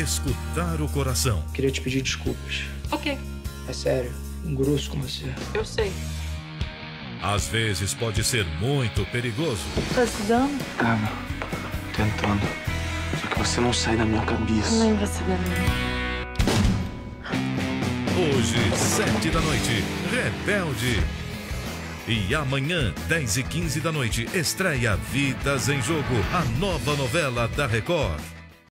escutar o coração. Queria te pedir desculpas. Ok, É sério, um grosso com você. eu sei. Às vezes pode ser muito perigoso. Tá precisando? Tá, ah. Tentando. Só que você não sai da minha cabeça. Nem você da minha. Hoje, sete da noite, Rebelde. E amanhã, 10 e 15 da noite, estreia Vidas em Jogo, a nova novela da Record.